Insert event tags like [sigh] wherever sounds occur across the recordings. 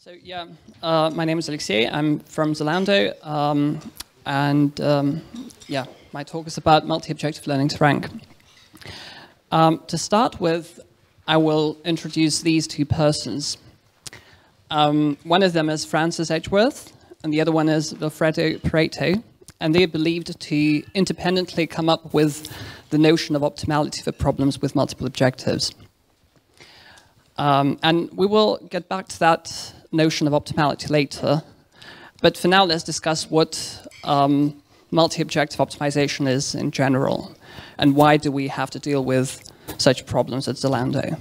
So yeah, uh, my name is Alexey. I'm from Zalando, um, and um, yeah, my talk is about multi-objective learning to rank. Um, to start with, I will introduce these two persons. Um, one of them is Francis Edgeworth, and the other one is Vilfredo Pareto, and they are believed to independently come up with the notion of optimality for problems with multiple objectives. Um, and we will get back to that notion of optimality later. But for now, let's discuss what um, multi-objective optimization is in general, and why do we have to deal with such problems at Zalando.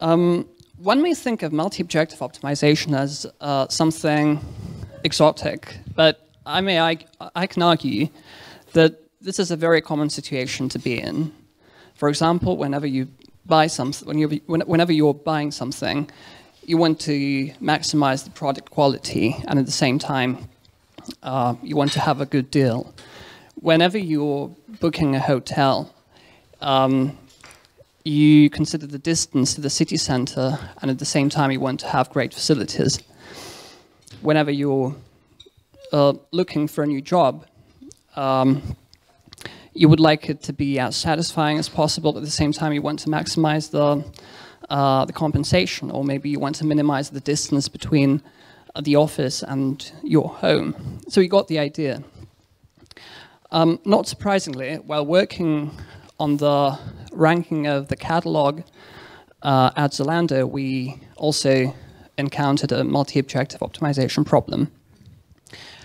Um, one may think of multi-objective optimization as uh, something exotic, but I, may, I, I can argue that this is a very common situation to be in. For example, whenever you buy something, when whenever you're buying something, you want to maximize the product quality and at the same time uh, you want to have a good deal. Whenever you're booking a hotel, um, you consider the distance to the city center and at the same time you want to have great facilities. Whenever you're uh, looking for a new job, um, you would like it to be as satisfying as possible, but at the same time you want to maximize the, uh, the compensation, or maybe you want to minimize the distance between uh, the office and your home. So you got the idea. Um, not surprisingly, while working on the ranking of the catalog uh, at Zalando, we also encountered a multi-objective optimization problem.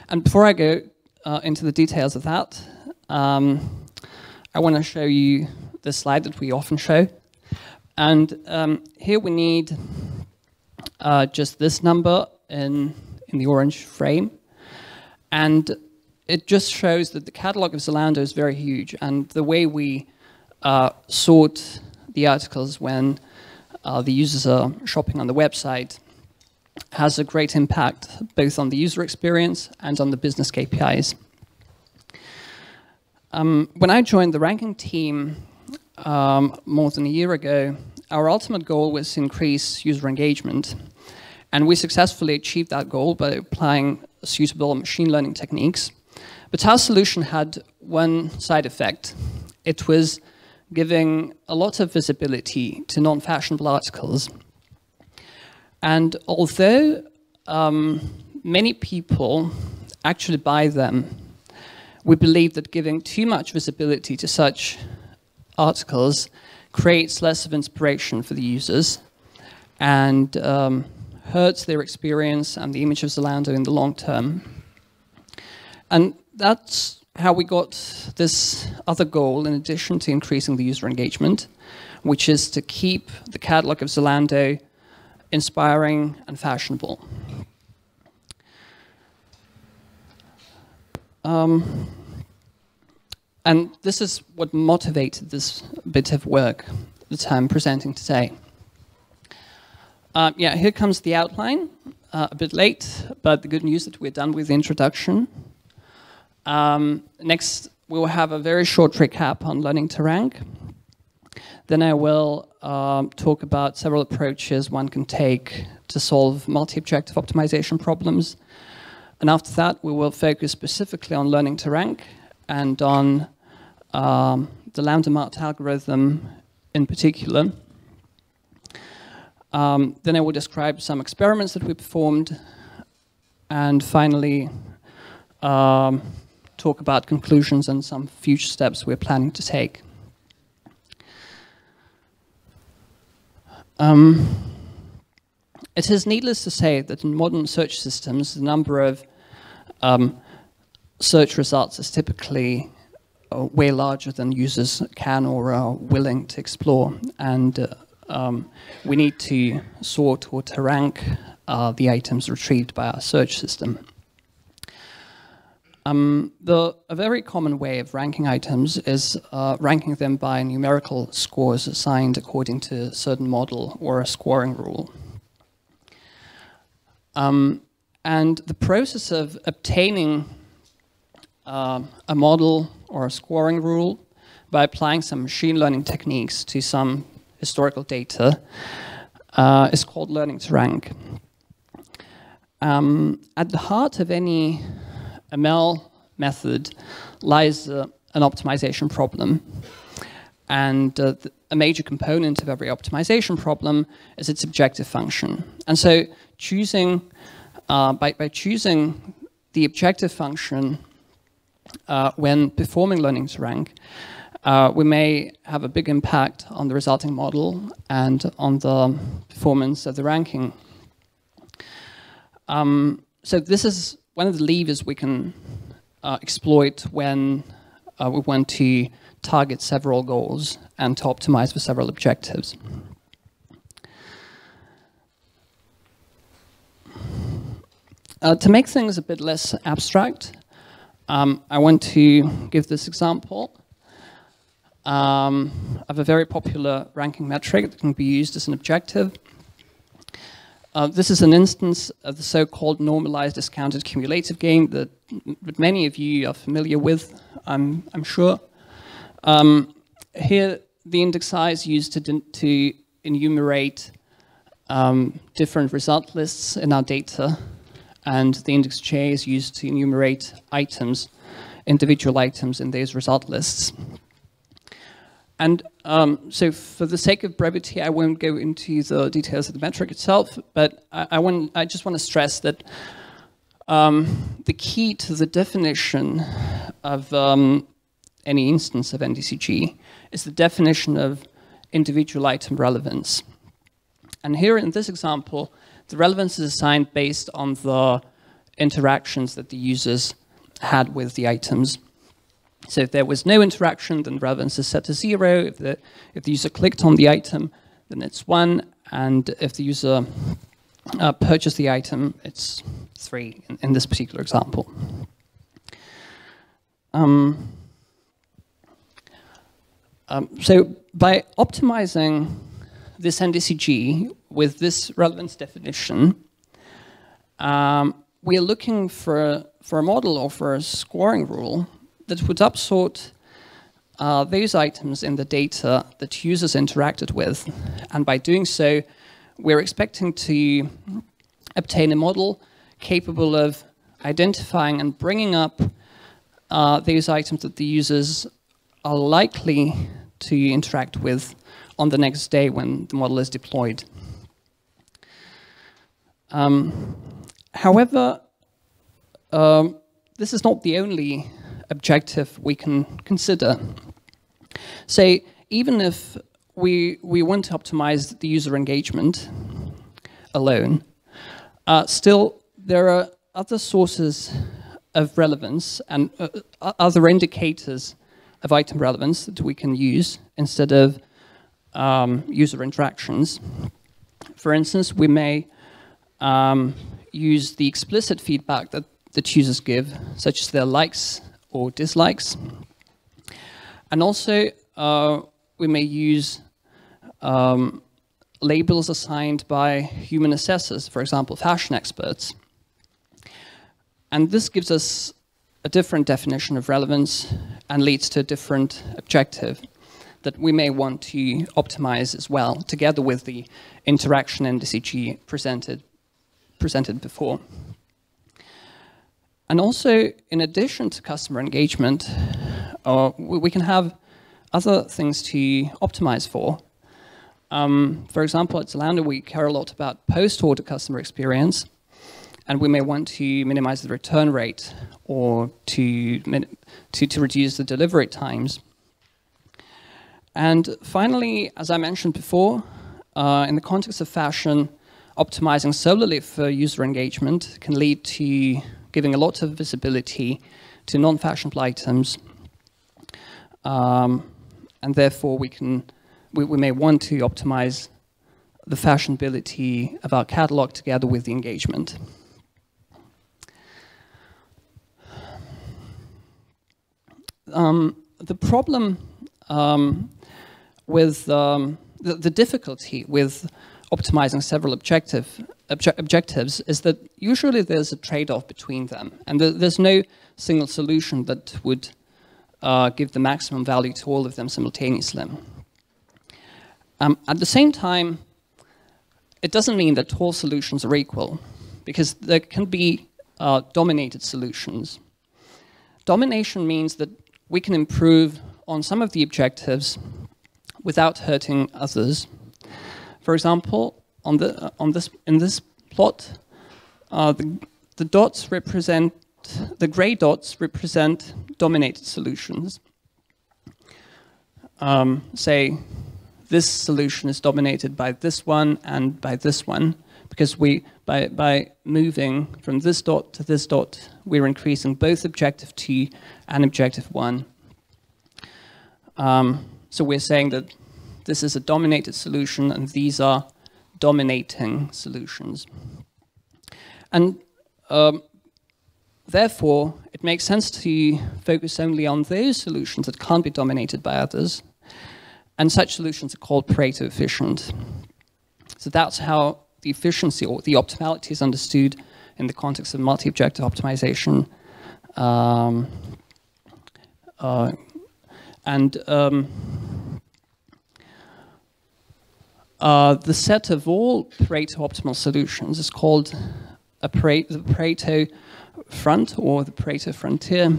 And before I go uh, into the details of that, um, I want to show you the slide that we often show. And um, here we need uh, just this number in, in the orange frame. And it just shows that the catalog of Zalando is very huge. And the way we uh, sort the articles when uh, the users are shopping on the website has a great impact both on the user experience and on the business KPIs. Um, when I joined the ranking team um, more than a year ago, our ultimate goal was to increase user engagement. And we successfully achieved that goal by applying suitable machine learning techniques. But our solution had one side effect. It was giving a lot of visibility to non-fashionable articles. And although um, many people actually buy them we believe that giving too much visibility to such articles creates less of inspiration for the users and um, hurts their experience and the image of Zalando in the long term. And that's how we got this other goal in addition to increasing the user engagement, which is to keep the catalog of Zalando inspiring and fashionable. Um, and this is what motivated this bit of work that I'm presenting today. Uh, yeah, here comes the outline. Uh, a bit late, but the good news that we're done with the introduction. Um, next, we will have a very short recap on learning to rank. Then I will um, talk about several approaches one can take to solve multi-objective optimization problems. And after that, we will focus specifically on learning to rank and on um, the LambdaMART algorithm in particular. Um, then I will describe some experiments that we performed, and finally um, talk about conclusions and some future steps we're planning to take. Um, it is needless to say that in modern search systems, the number of um, search results is typically way larger than users can or are willing to explore. And uh, um, we need to sort or to rank uh, the items retrieved by our search system. Um, the, a very common way of ranking items is uh, ranking them by numerical scores assigned according to a certain model or a scoring rule. Um, and the process of obtaining uh, a model or a scoring rule by applying some machine learning techniques to some historical data uh, is called learning to rank. Um, at the heart of any ML method lies uh, an optimization problem. And uh, a major component of every optimization problem is its objective function. And so choosing, uh, by, by choosing the objective function uh, when performing learning to rank, uh, we may have a big impact on the resulting model and on the performance of the ranking. Um, so this is one of the levers we can uh, exploit when uh, we want to target several goals and to optimize for several objectives. Uh, to make things a bit less abstract, um, I want to give this example um, of a very popular ranking metric that can be used as an objective. Uh, this is an instance of the so-called normalized discounted cumulative gain that, that, many of you are familiar with, I'm, I'm sure. Um, here, the index is used to, to enumerate um, different result lists in our data, and the index j is used to enumerate items, individual items in these result lists. And um, so for the sake of brevity, I won't go into the details of the metric itself, but I, I, want, I just want to stress that um, the key to the definition of um, any instance of NDCG is the definition of individual item relevance. And here in this example, the relevance is assigned based on the interactions that the users had with the items. So if there was no interaction, then relevance is set to zero. If the, if the user clicked on the item, then it's one. And if the user uh, purchased the item, it's three in, in this particular example. Um, um, so by optimizing this NDCG with this relevance definition, um, we are looking for, for a model or for a scoring rule that would upsort uh, those items in the data that users interacted with. And by doing so, we're expecting to obtain a model capable of identifying and bringing up uh, those items that the users are likely to interact with on the next day when the model is deployed. Um, however, um, this is not the only objective we can consider. Say, even if we, we want to optimize the user engagement alone, uh, still there are other sources of relevance and uh, other indicators of item relevance that we can use instead of um, user interactions. For instance, we may um, use the explicit feedback that, that users give, such as their likes or dislikes. And also, uh, we may use um, labels assigned by human assessors, for example, fashion experts. And this gives us a different definition of relevance and leads to a different objective that we may want to optimize as well, together with the interaction NDCG presented, presented before. And also, in addition to customer engagement, uh, we, we, can have other things to optimize for. Um, for example, at Zalando, we care a lot about post-order customer experience, and we may want to minimize the return rate or to, to, to reduce the delivery times. And finally, as I mentioned before, uh, in the context of fashion, optimizing solely for user engagement can lead to giving a lot of visibility to non-fashionable items. Um, and therefore, we, can, we, we may want to optimize the fashionability of our catalog together with the engagement. Um, the problem um, with um, the, the, difficulty with optimizing several objective, obje objectives is that usually there's a trade-off between them, and the, there's no single solution that would uh, give the maximum value to all of them simultaneously. Um, at the same time, it doesn't mean that all solutions are equal, because there can be uh, dominated solutions. Domination means that we can improve on some of the objectives without hurting others. For example, on the, on this, in this plot, uh, the, the dots represent, the gray dots represent dominated solutions. Um, say, this solution is dominated by this one and by this one, because we, by, by moving from this dot to this dot, we're increasing both objective 2 and objective 1. Um, so we're saying that this is a dominated solution and these are dominating solutions. And um, therefore, it makes sense to focus only on those solutions that can't be dominated by others. And such solutions are called Pareto efficient. So that's how the efficiency or the optimality is understood in the context of multi-objective optimization. Um, uh, and um, uh, the set of all Pareto optimal solutions is called a Pareto, the Pareto front or the Pareto frontier.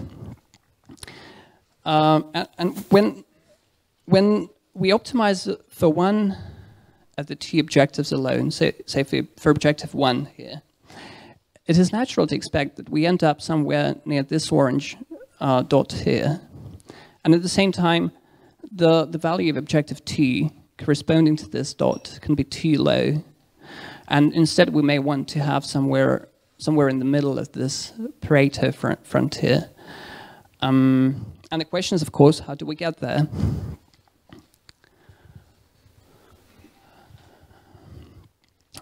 Um, and, and when, when we optimize for one of the two objectives alone, say, say for, for objective one here, it is natural to expect that we end up somewhere near this orange uh, dot here. And at the same time, the, the value of objective t corresponding to this dot can be too low. And instead, we may want to have somewhere somewhere in the middle of this Pareto fr frontier. Um, and the question is, of course, how do we get there?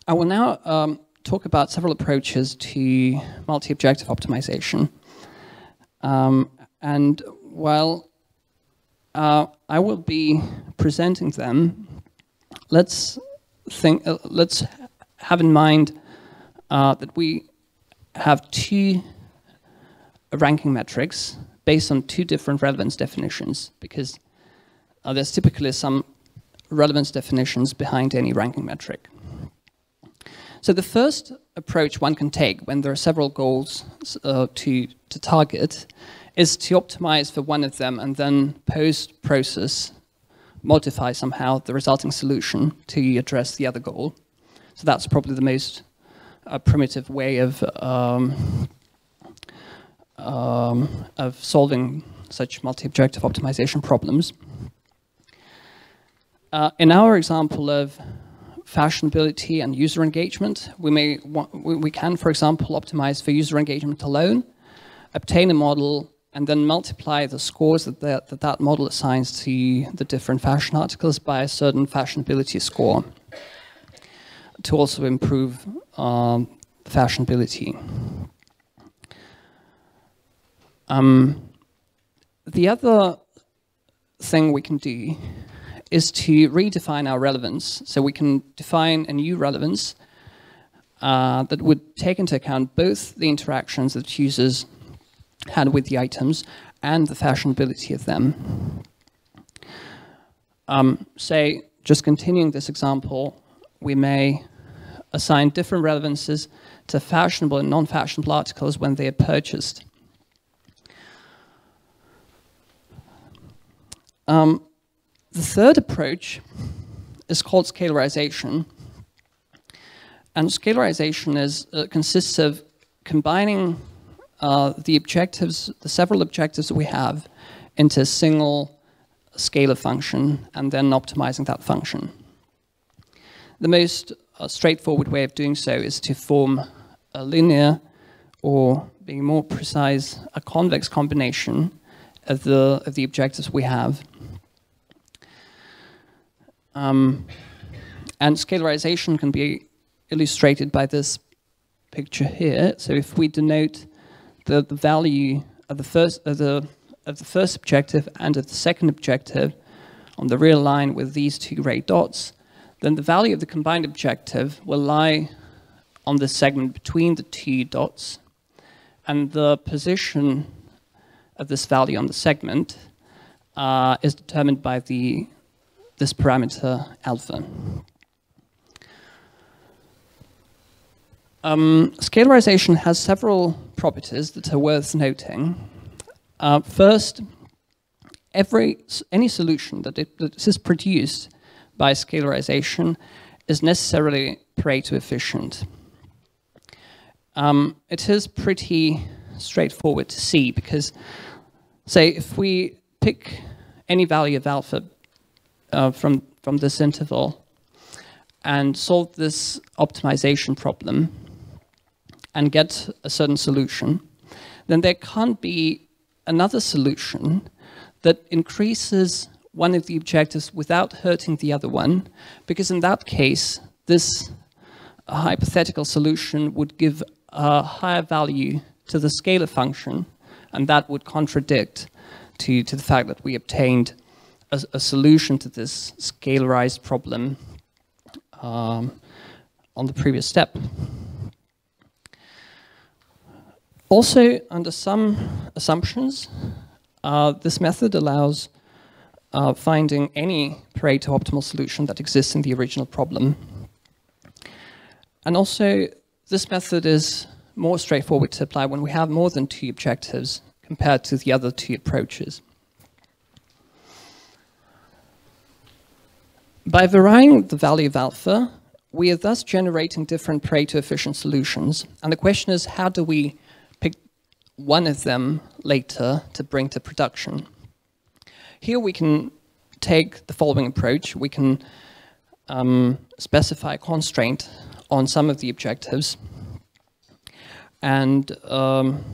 I will now um, talk about several approaches to multi-objective optimization. Um, and while uh, I will be presenting them, let's think. Uh, let's have in mind uh, that we have two ranking metrics based on two different relevance definitions, because uh, there's typically some relevance definitions behind any ranking metric. So the first approach one can take when there are several goals uh, to, to target is to optimize for one of them and then post-process modify somehow the resulting solution to address the other goal. So that's probably the most uh, primitive way of um, um, of solving such multi-objective optimization problems. Uh, in our example of fashionability and user engagement, we may we can, for example, optimize for user engagement alone, obtain a model and then multiply the scores that that, that that model assigns to the different fashion articles by a certain fashionability score to also improve um, fashionability. Um, the other thing we can do is to redefine our relevance. So we can define a new relevance uh, that would take into account both the interactions that users had with the items and the fashionability of them. Um, say, just continuing this example, we may assign different relevances to fashionable and non-fashionable articles when they are purchased. Um, the third approach is called scalarization. And scalarization is, uh, consists of combining uh, the objectives, the several objectives that we have, into a single scalar function and then optimizing that function. The most uh, straightforward way of doing so is to form a linear or, being more precise, a convex combination of the, of the objectives we have. Um, and scalarization can be illustrated by this picture here. So if we denote the, the value of the first of the of the first objective and of the second objective on the real line with these two gray dots, then the value of the combined objective will lie on the segment between the two dots, and the position of this value on the segment uh, is determined by the this parameter alpha. Um, scalarization has several properties that are worth noting. Uh, first, every any solution that, it, that is produced by scalarization is necessarily Pareto efficient. Um, it is pretty straightforward to see because, say, if we pick any value of alpha uh, from, from this interval and solve this optimization problem and get a certain solution, then there can't be another solution that increases one of the objectives without hurting the other one, because in that case, this hypothetical solution would give a higher value to the scalar function, and that would contradict to, to the fact that we obtained a, a solution to this scalarized problem um, on the previous step. Also, under some assumptions, uh, this method allows uh, finding any Pareto optimal solution that exists in the original problem. And also, this method is more straightforward to apply when we have more than two objectives compared to the other two approaches. By varying the value of alpha, we are thus generating different Pareto efficient solutions. And the question is, how do we one of them later to bring to production? Here we can take the following approach. We can um, specify a constraint on some of the objectives and um,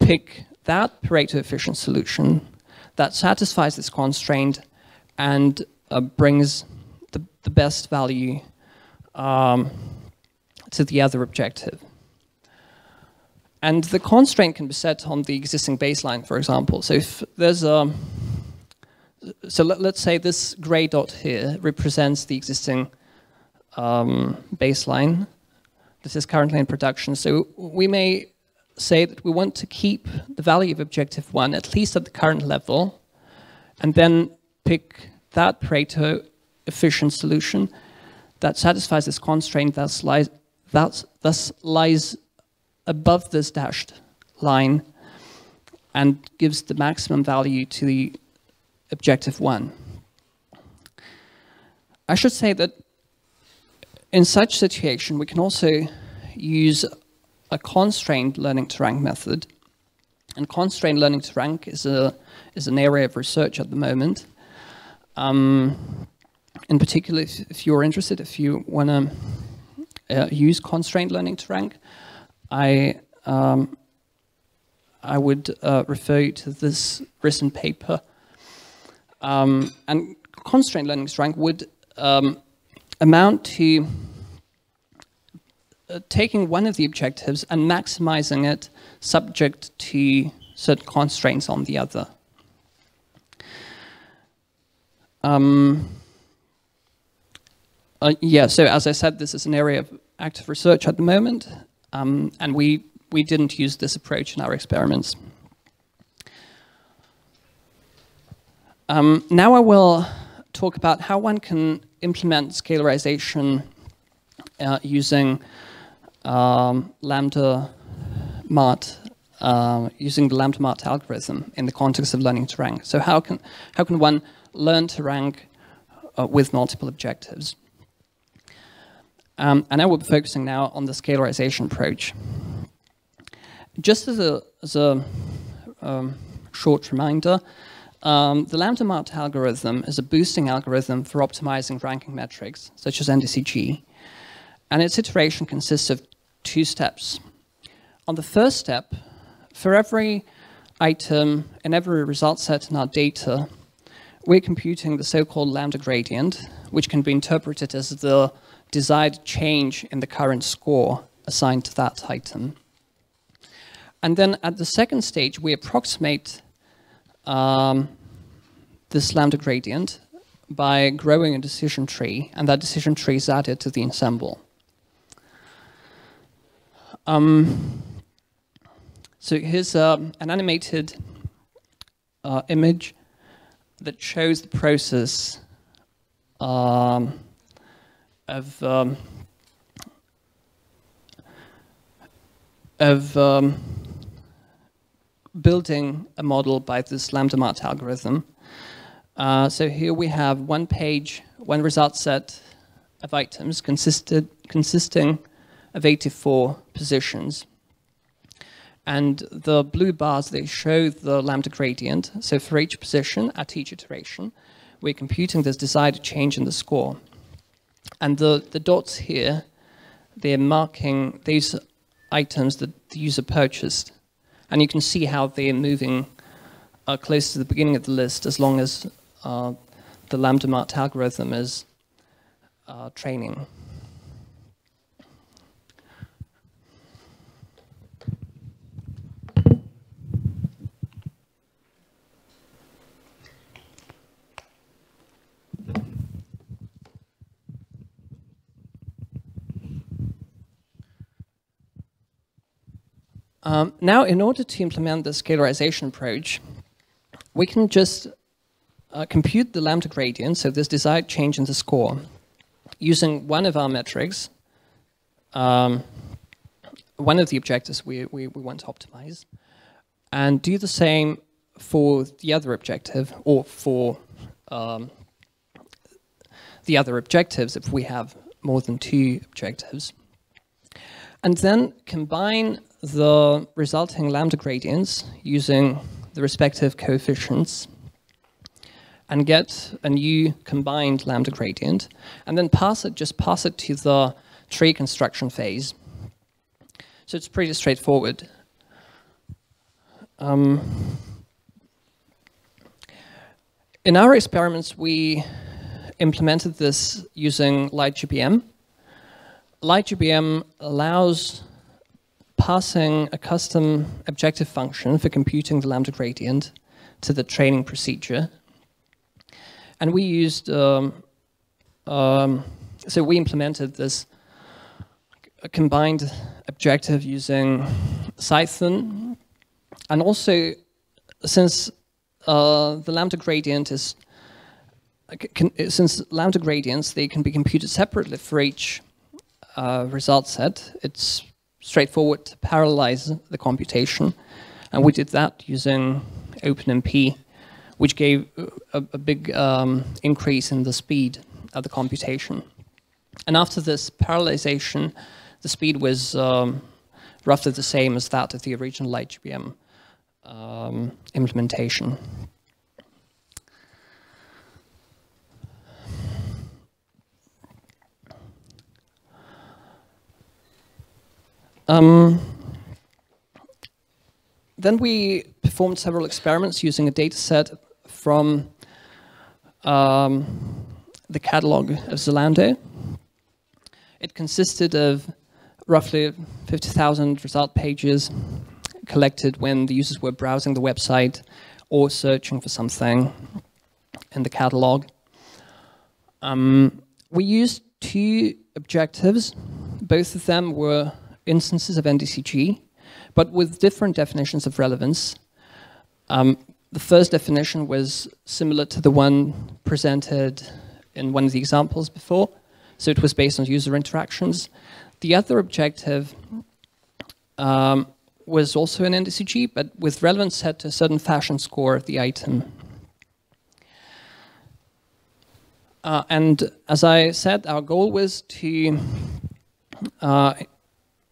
pick that Pareto efficient solution that satisfies this constraint and uh, brings the, the best value um, to the other objective. And the constraint can be set on the existing baseline, for example. So if there's a, so let, us say this gray dot here represents the existing um, baseline. This is currently in production. So we may say that we want to keep the value of objective one at least at the current level, and then pick that Pareto efficient solution that satisfies this constraint thus lies, that thus lies above this dashed line and gives the maximum value to the objective one. I should say that in such situation, we can also use a constrained learning to rank method. And constrained learning to rank is, a, is an area of research at the moment. Um, in particular, if, if, you're interested, if you want to uh, use constrained learning to rank, I um, I would uh, refer you to this recent paper. Um, and constrained learning to rank would um, amount to uh, taking one of the objectives and maximizing it subject to certain constraints on the other. Um, uh, yeah, so as I said, this is an area of active research at the moment, um, and we, we didn't use this approach in our experiments. Um, now I will talk about how one can implement scalarization uh, using um, lambda mart uh, using the LambdaMART algorithm in the context of learning to rank. So how can how can one learn to rank uh, with multiple objectives? Um, and I will be focusing now on the scalarization approach. Just as a, as a um, short reminder, um, the LambdaMART algorithm is a boosting algorithm for optimizing ranking metrics, such as NDCG. And its iteration consists of two steps. On the first step, for every item and every result set in our data, we're computing the so-called lambda gradient, which can be interpreted as the desired change in the current score assigned to that item. And then at the second stage, we approximate um, this lambda gradient by growing a decision tree, and that decision tree is added to the ensemble. Um, so here's uh, an animated uh, image that shows the process um, of um, of um, building a model by this LambdaMART algorithm. Uh, so here we have one page, one result set of items consisted, consisting of 84 positions. And the blue bars, they show the lambda gradient. So for each position at each iteration, we're computing this desired change in the score. And the, the dots here, they're marking these items that the user purchased. And you can see how they're moving uh, close to the beginning of the list as long as uh, the LambdaMART algorithm is uh, training. Um, now, in order to implement the scalarization approach, we can just uh, compute the lambda gradient, so this desired change in the score, using one of our metrics, um, one of the objectives we, we, we want to optimize, and do the same for the other objective or for um, the other objectives if we have more than two objectives. And then combine the resulting lambda gradients using the respective coefficients and get a new combined lambda gradient and then pass it, just pass it to the tree construction phase. So it's pretty straightforward. Um, in our experiments, we implemented this using LightGBM. LightGBM allows passing a custom objective function for computing the lambda gradient to the training procedure. And we used, um, um, so we implemented this combined objective using Cython. And also, since uh, the lambda gradient is, can, since lambda gradients, they can be computed separately for each uh, result set, it's straightforward to parallelize the computation. And we did that using OpenMP, which gave a, a big um, increase in the speed of the computation. And after this parallelization, the speed was um, roughly the same as that of the original LightGBM um, implementation. Um, then we performed several experiments using a data set from um, the catalog of Zalando. It consisted of roughly 50,000 result pages collected when the users were browsing the website or searching for something in the catalog. Um, we used two objectives. Both of them were instances of NDCG, but with different definitions of relevance. Um, the first definition was similar to the one presented in one of the examples before, so it was based on user interactions. The other objective um, was also an NDCG, but with relevance set to a certain fashion score of the item. Uh, and as I said, our goal was to uh,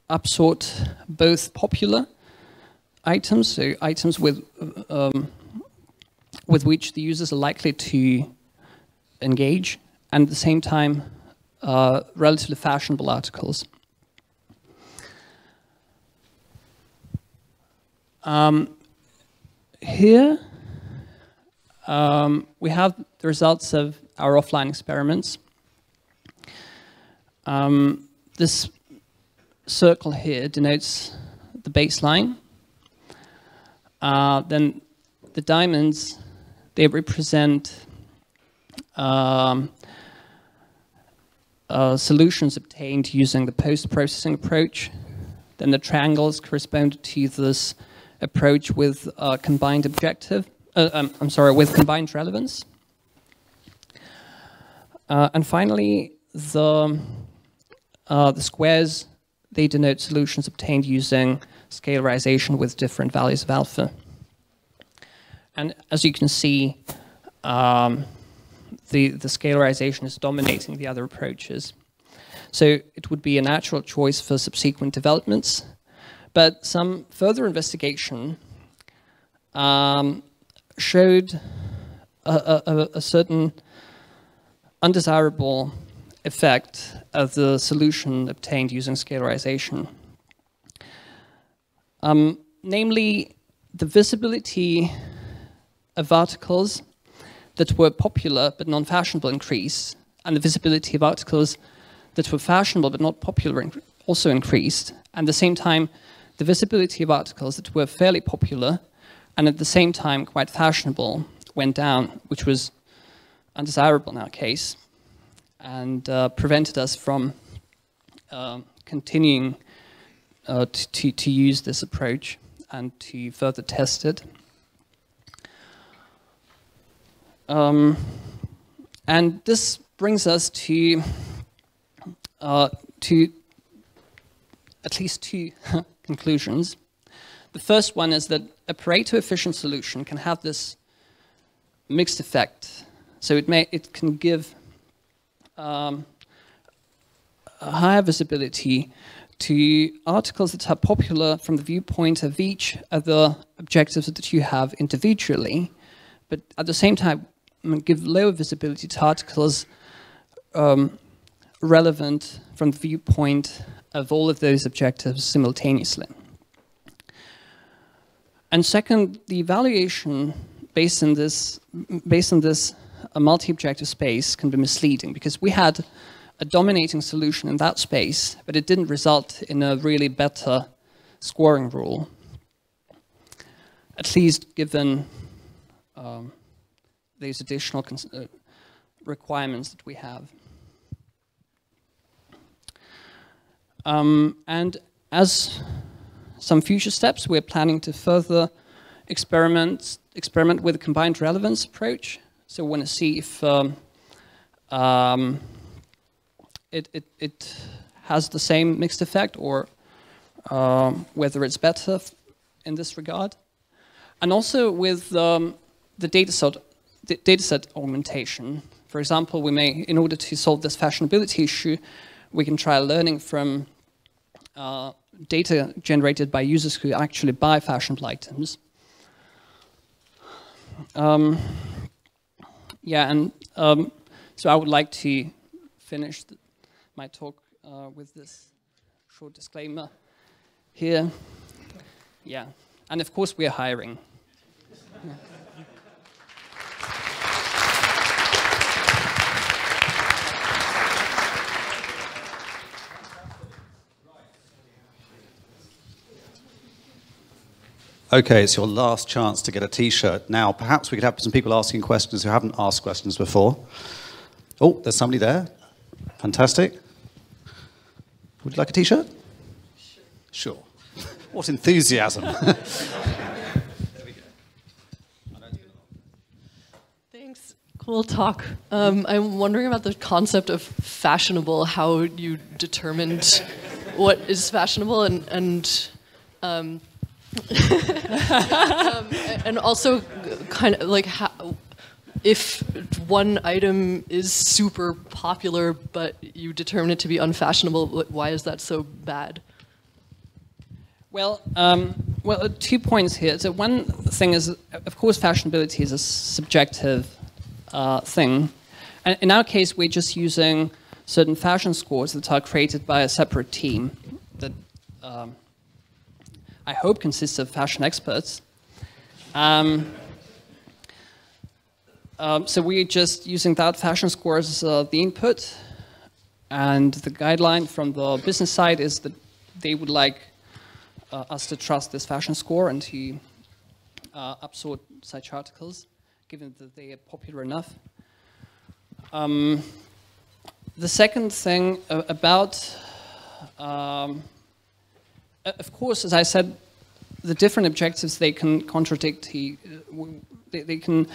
upsort both popular items, so items with um, with which the users are likely to engage, and at the same time, uh, relatively fashionable articles. Um, here, um, we have the results of our offline experiments. Um, this circle here denotes the baseline. Uh, then the diamonds, they represent um, uh, solutions obtained using the post-processing approach. Then the triangles correspond to this approach with uh, combined objective, uh, um, I'm sorry, with combined relevance. Uh, and finally, the, uh, the squares they denote solutions obtained using scalarization with different values of alpha. And as you can see, um, the, the scalarization is dominating the other approaches. So it would be a natural choice for subsequent developments. But some further investigation um, showed a, a, a, certain undesirable effect of the solution obtained using scalarization. Um, namely, the visibility of articles that were popular but non-fashionable increased, and the visibility of articles that were fashionable but not popular also increased. And at the same time, the visibility of articles that were fairly popular and at the same time quite fashionable went down, which was undesirable in our case and uh, prevented us from uh, continuing uh, to, to use this approach and to further test it. Um, and this brings us to uh, to at least two [laughs] conclusions. The first one is that a Pareto efficient solution can have this mixed effect. So it may it can give um, higher visibility to articles that are popular from the viewpoint of each of the objectives that you have individually, but at the same time give lower visibility to articles um, relevant from the viewpoint of all of those objectives simultaneously. And second, the evaluation based on this, based on this multi-objective space can be misleading because we had a dominating solution in that space, but it didn't result in a really better scoring rule, at least given um, these additional uh, requirements that we have. Um, and as some future steps, we're planning to further experiment, experiment with a combined relevance approach. So we want to see if um, um, it, it, it, has the same mixed effect or um, whether it's better in this regard. And also with um, the data set, the augmentation. For example, we may, in order to solve this fashionability issue, we can try learning from uh, data generated by users who actually buy fashionable items. Um, yeah, and um, so I would like to finish my talk uh, with this short disclaimer here. Yeah, and of course we are hiring. Yeah. Okay, it's your last chance to get a T-shirt. Now, perhaps we could have some people asking questions who haven't asked questions before. Oh, there's somebody there. Fantastic. Would you like a T-shirt? Sure. sure. what enthusiasm. [laughs] Thanks. Cool talk. Um, I'm wondering about the concept of fashionable, how you determined what is fashionable and, and um, um, and also, kind of like how, if one item is super popular, but you determine it to be unfashionable, why is that so bad? Well, um, well, uh, two points here. So one thing is, of course, fashionability is a subjective uh, thing, and in our case, we're just using certain fashion scores that are created by a separate team that um, I hope consists of fashion experts. Um, um, so we're just using that fashion score as uh, the input, and the guideline from the business side is that they would like uh, us to trust this fashion score and to uh, upsort such articles, given that they are popular enough. Um, the second thing about um, uh, of course, as I said, the different objectives they can contradict. He, uh, they, they can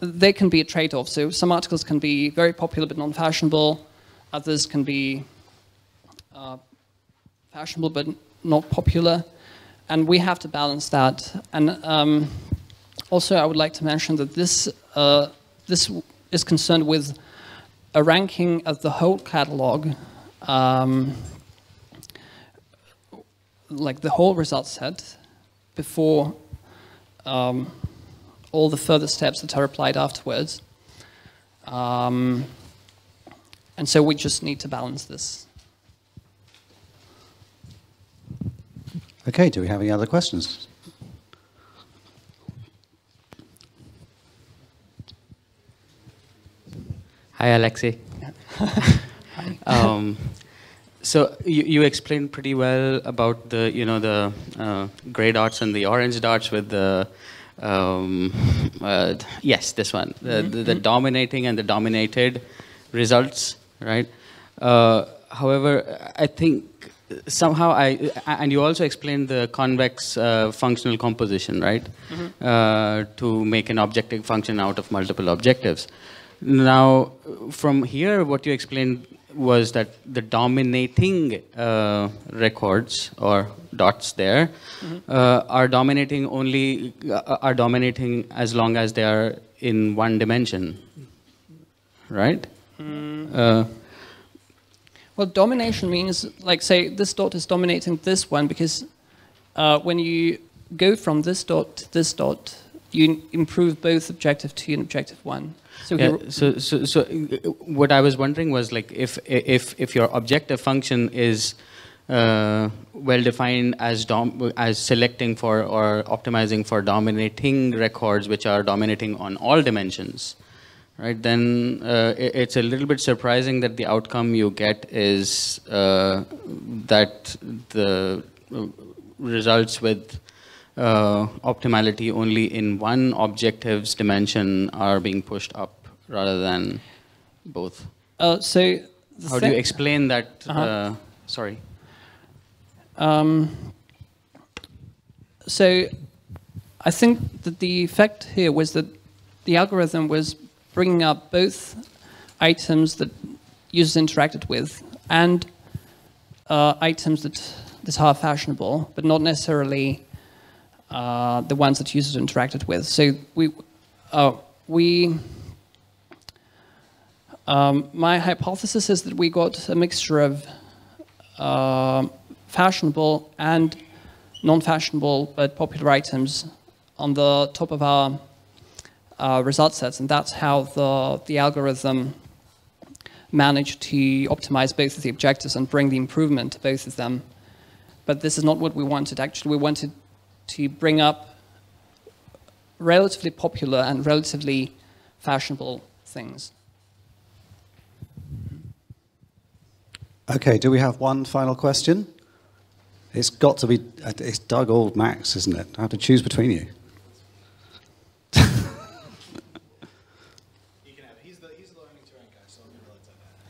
they can be a trade-off. So some articles can be very popular but non-fashionable. Others can be uh, fashionable but not popular. and we have to balance that. And um, also, I would like to mention that this uh, this is concerned with a ranking of the whole catalog, um, like the whole result set, before um, all the further steps that are applied afterwards. Um, and so we just need to balance this. Okay, do we have any other questions? Hi, Alexey. [laughs] um, so you, you explained pretty well about the you know the uh, gray dots and the orange dots with the um, uh, yes this one the, mm -hmm. the, the, dominating and the dominated results right. Uh, however, I think somehow I and you also explained the convex uh, functional composition right mm -hmm. uh, to make an objective function out of multiple objectives. Now, from here, what you explained was that the dominating uh, records or dots there mm -hmm. uh, are dominating only uh, are dominating as long as they are in one dimension, right? Mm. Well, domination means like say this dot is dominating this one because uh, when you go from this dot to this dot, you improve both objective two and objective one. So, yeah, so, so, so what I was wondering was like if if if your objective function is uh, well defined as dom as selecting for or optimizing for dominating records which are dominating on all dimensions, right? Then uh, it, it's a little bit surprising that the outcome you get is uh, that the results with uh, optimality only in one objective's dimension are being pushed up rather than both. Uh, so how do you explain that? Uh-huh. Uh, sorry. Um, so I think that the effect here was that the algorithm was bringing up both items that users interacted with and uh, items that, that are fashionable, but not necessarily uh, the ones that users interacted with. So we, uh, we um, my hypothesis is that we got a mixture of uh, fashionable and non-fashionable but popular items on the top of our uh, result sets, and that's how the, the algorithm managed to optimize both of the objectives and bring the improvement to both of them. But this is not what we wanted. Actually, we wanted to bring up relatively popular and relatively fashionable things. Okay, do we have one final question? It's got to be, it's Doug or Max, isn't it? I have to choose between you.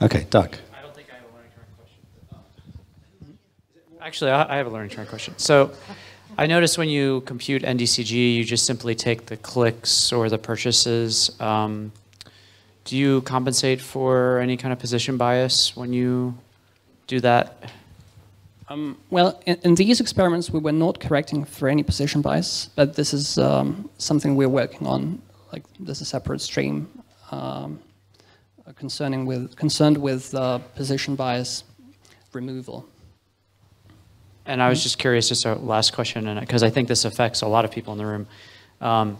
Okay, Doug. I don't think I have a learning to rank question. Actually, I have a learning to rank question. So I noticed when you compute NDCG, you just simply take the clicks or the purchases. Um, do you compensate for any kind of position bias when you do that? Um, well, in, in, these experiments, we were not correcting for any position bias, but this is um, something we're working on. Like, there's a separate stream um, concerning with, concerned with uh, position bias removal. And I was just curious, just a last question, and because I think this affects a lot of people in the room. Um,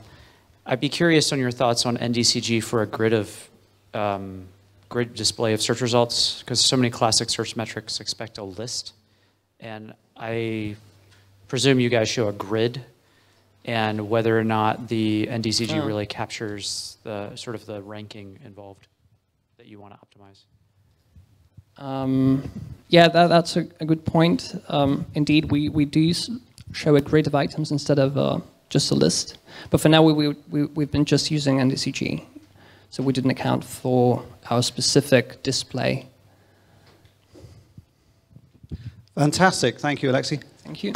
I'd be curious on your thoughts on NDCG for a grid of um, grid display of search results, because so many classic search metrics expect a list, and I presume you guys show a grid, and whether or not the NDCG oh. really captures the sort of the ranking involved that you want to optimize. Um, yeah, that, that's a, a, good point. Um, indeed, we, we do show a grid of items instead of uh, just a list. But for now, we, we, we, we've been just using NDCG. So we didn't account for our specific display. Fantastic. Thank you, Alexey. Thank you.